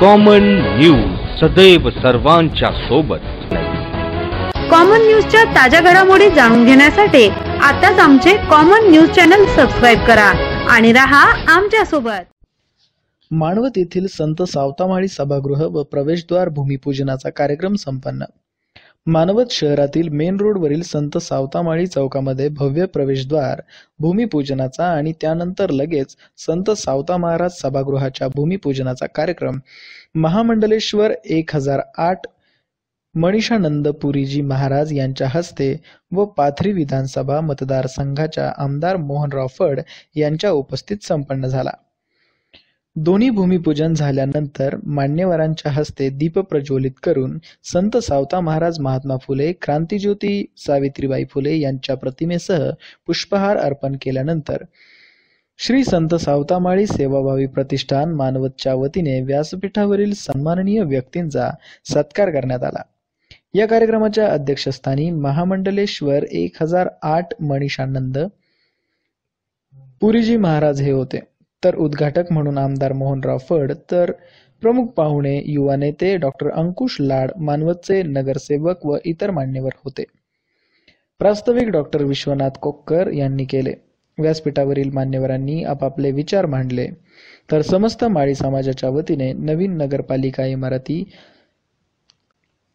Common news सदैव सर्वांच्या सोबत. कॉमन न्यूजच्या ताज्या घडामोडी जाणून घेण्यासाठी आताच आमचे कॉमन न्यूज चॅनल सबस्क्राईब करा आणि रहा आमच्यासोबत. माणवत येथील संत सावतामाळी सभागृह व प्रवेशद्वार भूमिपूजनाचा कार्यक्रम संपन्न. मानवत शहरातील मेन रोडवरील संत सावतामाळी चौकामध्ये भव्य प्रवेशद्वार भूमिपूजनाचा आणि त्यानंतर लगेच संत सावता महाराज सभागृहाच्या भूमिपूजनाचा कार्यक्रम. महामंडलेश्वर एक हजार आठ मनीषानंद पुरीजी महाराज यांच्या हस्ते व पाथरी विधानसभा मतदारसंघाच्या आमदार मोहनराव फड यांच्या उपस्थित संपन्न झाला. दोन्ही भूमिपूजन झाल्यानंतर मान्यवरांच्या हस्ते दीप प्रज्वलित करून संत सावता महाराज महात्मा फुले क्रांतिज्योती सावित्रीबाई फुले यांच्या प्रतिमेसह पुष्पहार अर्पण केल्यानंतर श्री संत सावतामाळी सेवाभावी प्रतिष्ठान मानवतच्या वतीने व्यासपीठावरील सन्माननीय व्यक्तींचा सत्कार करण्यात आला. या कार्यक्रमाच्या अध्यक्षस्थानी महामंडलेश्वर एक हजार आठ मणिषानंद पुरीजी महाराज हे होते. तर उद्घाटक म्हणून आमदार मोहनराव फड तर प्रमुख पाहुणे युवा नेते डॉक्टर अंकुश लाड मानवतचे नगरसेवक व इतर मान्यवर होते. प्रास्ताविक डॉक्टर विश्वनाथ कोक्कर यांनी केले. व्यासपीठावरील मान्यवरांनी आपापले विचार मांडले. तर समस्त माळी समाजाच्या वतीने नवीन नगरपालिका इमारती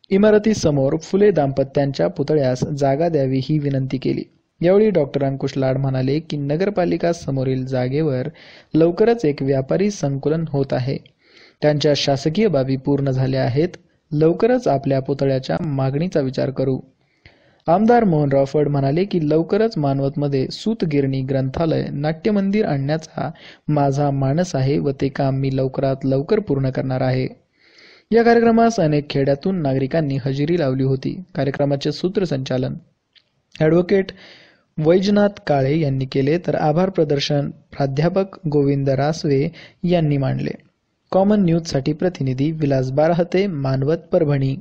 इमारतीसमोर फुले दाम्पत्यांच्या पुतळ्यास जागा द्यावी ही विनंती केली. यावेळी डॉक्टर अंकुश लाड म्हणाले की नगरपालिका समोरील जागेवर लवकरच एक व्यापारी संकुलन होत आहे. त्यांच्या शासकीय बाबी पूर्ण झाल्या आहेत. लवकरच आपल्या पुतळ्याच्या मागणीचा विचार करू. आमदार मोहनराव फड म्हणाले की लवकरच मानवतमध्ये सूतगिरणी ग्रंथालय नाट्यमंदिर आणण्याचा माझा मानस आहे व ते काम मी लवकरात लवकर पूर्ण करणार आहे. या कार्यक्रमास अनेक खेड्यातून नागरिकांनी हजेरी लावली होती. कार्यक्रमाचे सूत्रसंचालन ॲडव्होकेट वैजनाथ काळे यांनी केले तर आभार प्रदर्शन प्राध्यापक गोविंद रासवे यांनी मांडले. कॉमन न्यूजसाठी प्रतिनिधी विलास बाराहते मानवत परभणी.